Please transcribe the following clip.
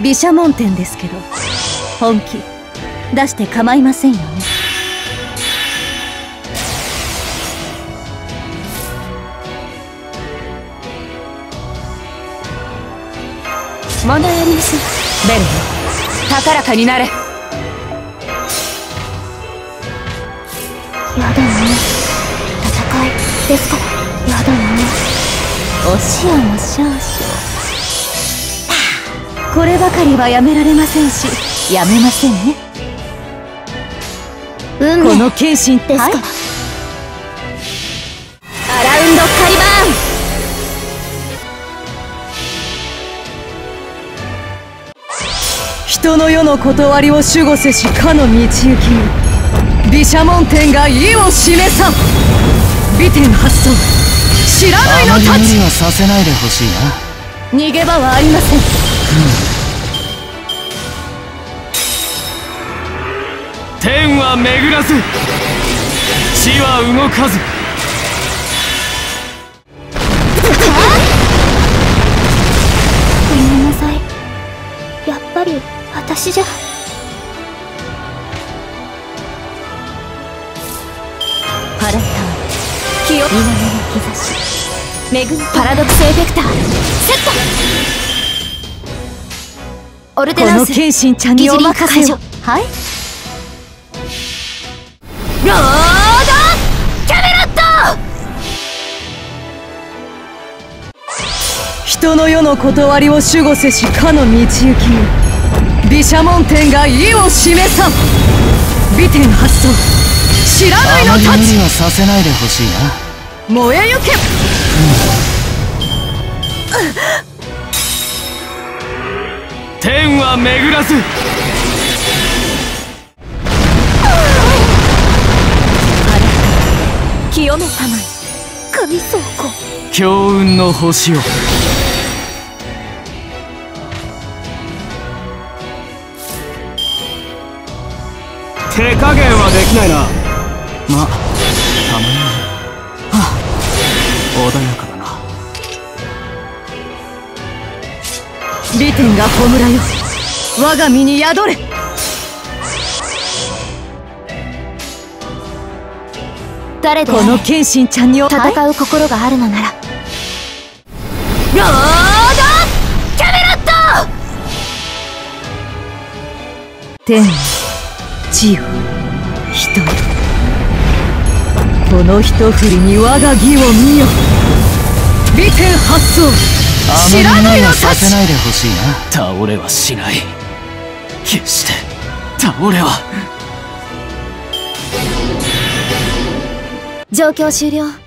毘沙門天ですけど本気。出して構いませんよね。問題ありません。ベルよ高らかになれ。やだね。戦いですから。やだね。お塩も少々こればかりはやめられませんしやめませんね。運この剣心ですか。ら、はい、アラウンドカリバーン。人の世の断りを守護せしかの道行きに毘沙門天が意を示さん。美天発想。知らないのたち。はさせないでほしいな。逃げ場はありません、うんは巡らず。地は動かず。ごめんなさい。やっぱり私じゃ。払った気を南の兆し。恵みパラドクスエフェクター。セット。オルテナンスこの剣心ちゃんにお任せを。はいロー。ドキャメラット人の世の断りを守護せしかの道行き。に毘沙門天が意を示さん。美天発想知らないのたちはさせないでほしいな燃えゆけ、うん、天は巡らず。清めたまえ神倉庫。強運の星を。手加減はできないな。またまには。はあ穏やかだな。利天が弔よ我が身に宿れ誰でこの剣心ちゃんに戦う心があるのなら、はい、ロードキャメラット天地よ人よこの一振りに我が義を見よ美天発想知らないのたちさせないでほしいな倒れはしない決して倒れは状況終了。